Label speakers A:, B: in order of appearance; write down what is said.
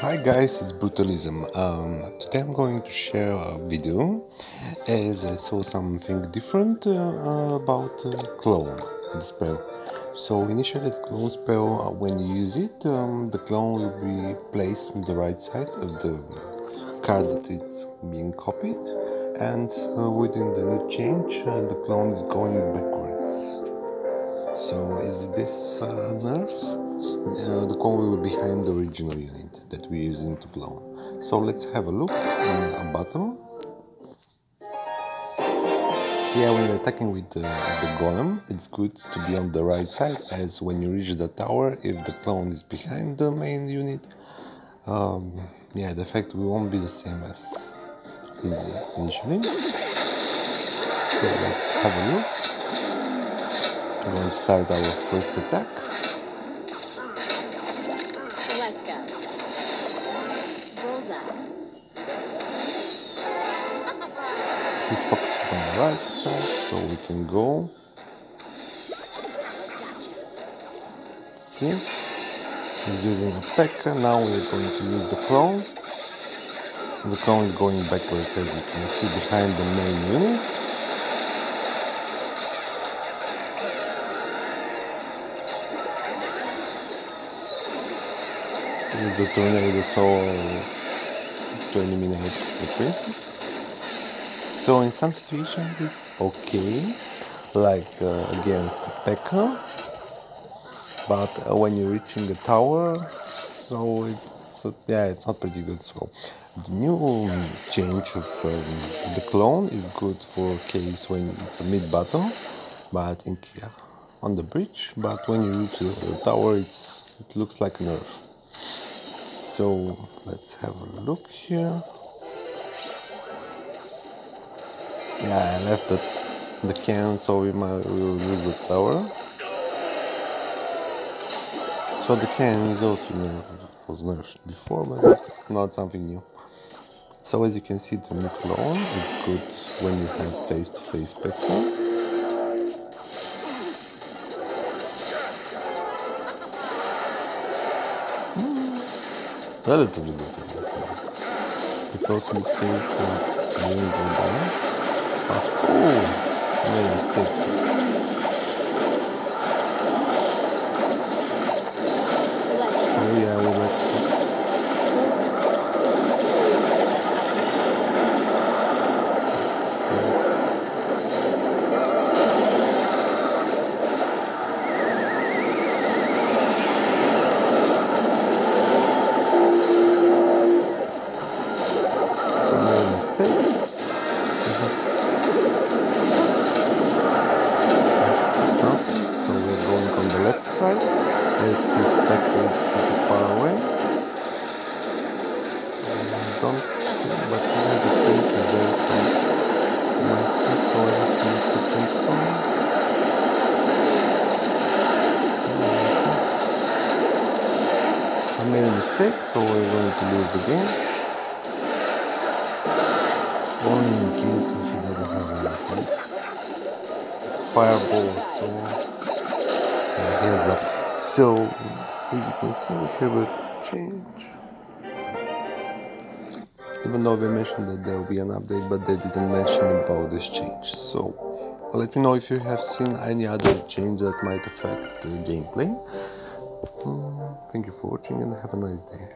A: Hi guys, it's Brutalizm. Um, today I'm going to share a video as I saw something different uh, about uh, clone, the spell. So initially the clone spell, uh, when you use it, um, the clone will be placed on the right side of the card that it's being copied and uh, within the new change uh, the clone is going backwards. So is this uh, nerf? Uh, the be behind the original unit that we're using to clone. So let's have a look in a button. Yeah, when you're attacking with the, the golem, it's good to be on the right side, as when you reach the tower, if the clone is behind the main unit, um, yeah, the effect won't be the same as initially. So let's have a look. We're going to start our first attack. He's focusing on the right side, so we can go. See? He's using a P.E.K.K.A. Now we're going to use the clone. The clone is going backwards as you can see behind the main unit. Use the tornado so to eliminate the princess. So in some situations it's okay, like uh, against P.E.K.K.A. But uh, when you're reaching the tower, so it's uh, yeah, it's not pretty good. So the new change of um, the clone is good for case when it's a mid battle, but I think yeah, on the bridge. But when you reach the, the tower, it's it looks like a nerf. So let's have a look here. Yeah, I left the the can, so we might we will lose the tower. So the can is also nerfed, was nerfed before, but it's not something new. So as you can see, the new clone, it's good when you have face-to-face P.E.K.K.A. Relatively good, I guess. Because in this case, uh, unit will die Oh, I made a mistake. As his back is far away. I don't think, but he has a in there, so he might have to use the tombstone. Mm-hmm. I made a mistake, so we're going to lose the game. Only in case he doesn't have anything. Fireball, so yeah, he has that. So as you can see, we have a change. Even though they mentioned that there will be an update, but they didn't mention about this change. So let me know if you have seen any other change that might affect the gameplay. Mm, thank you for watching and have a nice day.